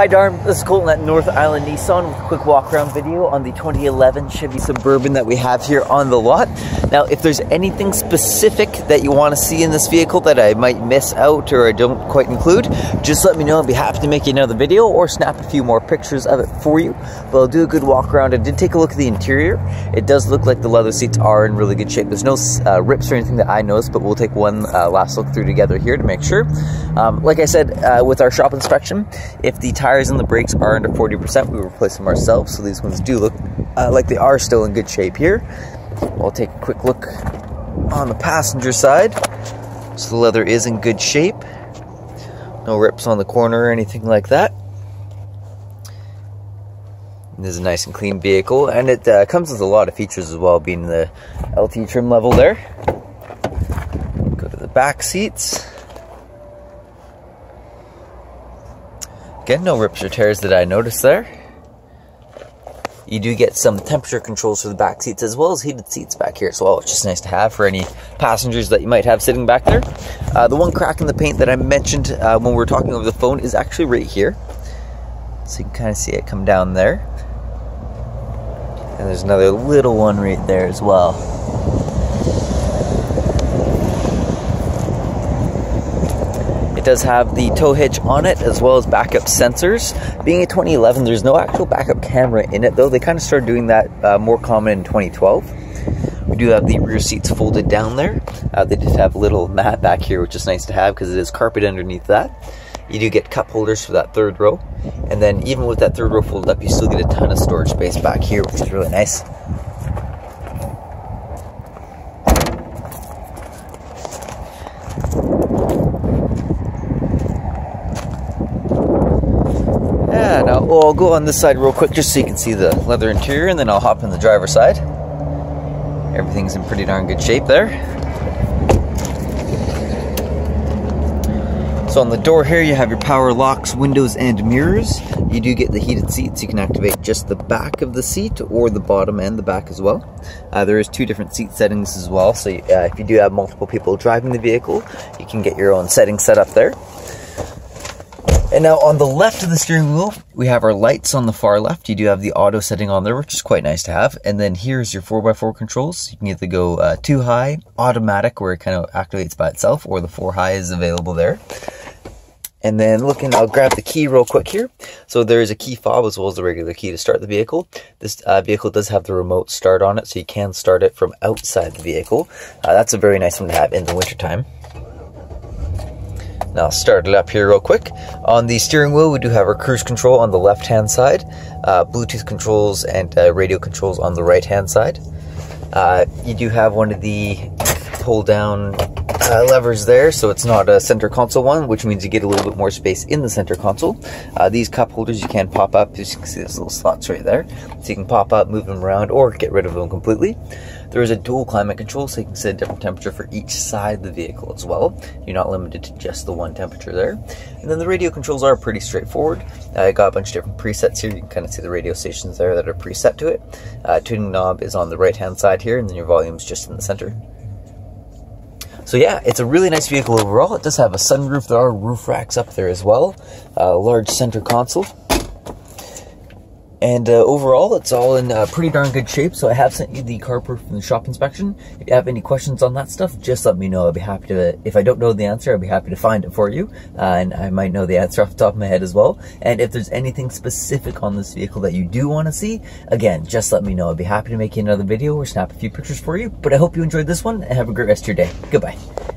Hi Dharm, this is Colton at North Island Nissan with a quick walk around video on the 2011 Chevy Suburban that we have here on the lot. Now if there's anything specific that you want to see in this vehicle that I might miss out or I don't quite include, just let me know. I'll be happy to make you another video or snap a few more pictures of it for you. But I'll do a good walk around. I did take a look at the interior. It does look like the leather seats are in really good shape. There's no uh, rips or anything that I noticed, but we'll take one uh, last look through together here to make sure. Um, like I said, uh, with our shop inspection, if the tire tires and the brakes are under 40%, we replace them ourselves, so these ones do look uh, like they are still in good shape here. We'll take a quick look on the passenger side. So the leather is in good shape. No rips on the corner or anything like that. This is a nice and clean vehicle, and it uh, comes with a lot of features as well, being the LT trim level there. Go to the back seats. Again, no rips or tears that I noticed there. You do get some temperature controls for the back seats as well as heated seats back here as well, which is nice to have for any passengers that you might have sitting back there. Uh, the one crack in the paint that I mentioned uh, when we were talking over the phone is actually right here. So you can kind of see it come down there. And there's another little one right there as well. Does have the tow hitch on it as well as backup sensors. Being a 2011, there's no actual backup camera in it though. They kind of started doing that uh, more common in 2012. We do have the rear seats folded down there. Uh, they did have a little mat back here, which is nice to have because it is carpet underneath that. You do get cup holders for that third row. And then even with that third row folded up, you still get a ton of storage space back here, which is really nice. now well, I'll go on this side real quick just so you can see the leather interior and then I'll hop in the driver's side. Everything's in pretty darn good shape there. So on the door here you have your power locks, windows, and mirrors. You do get the heated seats. You can activate just the back of the seat or the bottom and the back as well. Uh, there is two different seat settings as well. So uh, if you do have multiple people driving the vehicle, you can get your own settings set up there. And now on the left of the steering wheel, we have our lights on the far left. You do have the auto setting on there, which is quite nice to have. And then here's your 4x4 controls. You can either go uh, 2 high, automatic, where it kind of activates by itself, or the 4 high is available there. And then looking, I'll grab the key real quick here. So there is a key fob as well as the regular key to start the vehicle. This uh, vehicle does have the remote start on it, so you can start it from outside the vehicle. Uh, that's a very nice one to have in the wintertime. Now start it up here real quick. On the steering wheel, we do have our cruise control on the left-hand side, uh, Bluetooth controls and uh, radio controls on the right-hand side. Uh, you do have one of the pull-down uh, levers there, so it's not a center console one, which means you get a little bit more space in the center console. Uh, these cup holders you can pop up, as you can see those little slots right there. So you can pop up, move them around, or get rid of them completely. There is a dual climate control, so you can set a different temperature for each side of the vehicle as well. You're not limited to just the one temperature there. And then the radio controls are pretty straightforward. I got a bunch of different presets here. You can kind of see the radio stations there that are preset to it. Uh, tuning knob is on the right hand side here, and then your volume is just in the center. So yeah, it's a really nice vehicle overall. It does have a sunroof. There are roof racks up there as well. A large center console. And uh, overall, it's all in uh, pretty darn good shape. So I have sent you the CarProof from the shop inspection. If you have any questions on that stuff, just let me know. I'll be happy to, if I don't know the answer, I'll be happy to find it for you. Uh, and I might know the answer off the top of my head as well. And if there's anything specific on this vehicle that you do want to see, again, just let me know. I'll be happy to make you another video or snap a few pictures for you. But I hope you enjoyed this one and have a great rest of your day. Goodbye.